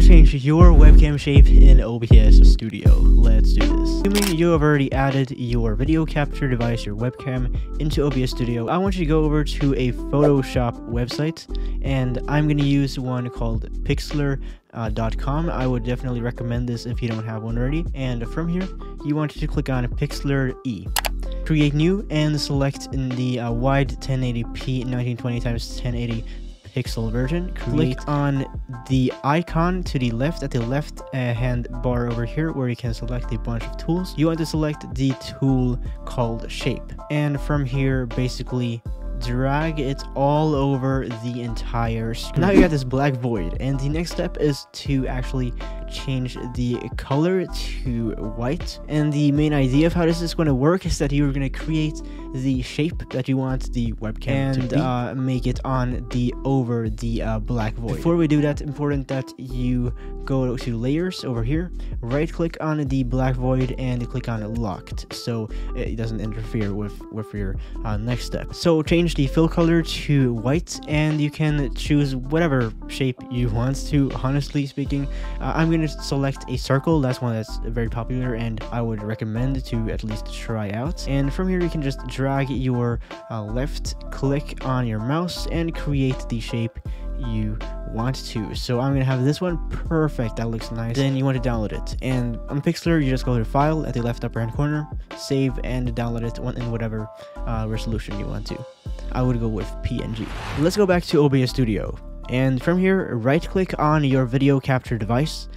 change your webcam shape in OBS Studio. Let's do this. Assuming you have already added your video capture device, your webcam, into OBS Studio, I want you to go over to a Photoshop website, and I'm going to use one called Pixlr.com. Uh, I would definitely recommend this if you don't have one already. And from here, you want to click on Pixlr E create new and select in the uh, wide 1080p 1920 times 1080 pixel version. Click on the icon to the left at the left uh, hand bar over here where you can select a bunch of tools. You want to select the tool called shape. And from here basically drag it all over the entire screen. Now you got this black void, and the next step is to actually change the color to white. And the main idea of how this is going to work is that you're going to create the shape that you want the webcam and uh, make it on the over the uh, black void. Before we do that, important that you go to layers over here, right click on the black void and click on locked so it doesn't interfere with, with your uh, next step. So change the fill color to white and you can choose whatever shape you want to, honestly speaking. Uh, I'm going to select a circle, that's one that's very popular and I would recommend to at least try out. And from here you can just drag your uh, left click on your mouse and create the shape you want to. So I'm gonna have this one perfect. That looks nice. Then you want to download it. And on Pixlr, you just go to File at the left upper hand corner, save and download it one in whatever uh, resolution you want to. I would go with PNG. Let's go back to OBS Studio. And from here, right click on your video capture device,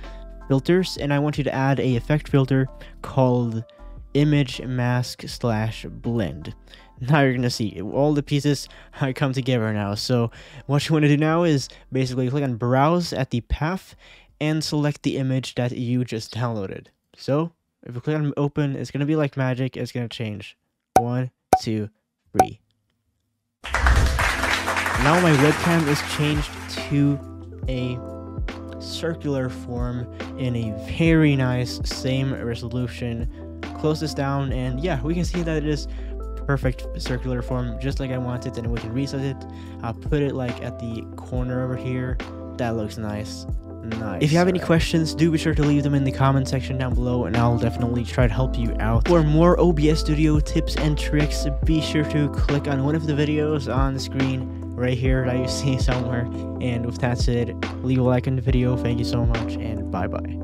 filters, and I want you to add a effect filter called image mask slash blend. Now you're gonna see all the pieces come together now. So what you want to do now is basically click on browse at the path and select the image that you just downloaded. So if you click on open it's gonna be like magic. It's gonna change. One two three now my webcam is changed to a circular form in a very nice same resolution. Close this down and yeah we can see that it is perfect circular form just like I want it and we can reset it. I'll put it like at the corner over here. That looks nice. Nice. If you have any questions, do be sure to leave them in the comment section down below and I'll definitely try to help you out. For more OBS Studio tips and tricks, be sure to click on one of the videos on the screen right here that you see somewhere. And with that said, leave a like on the video. Thank you so much and bye bye.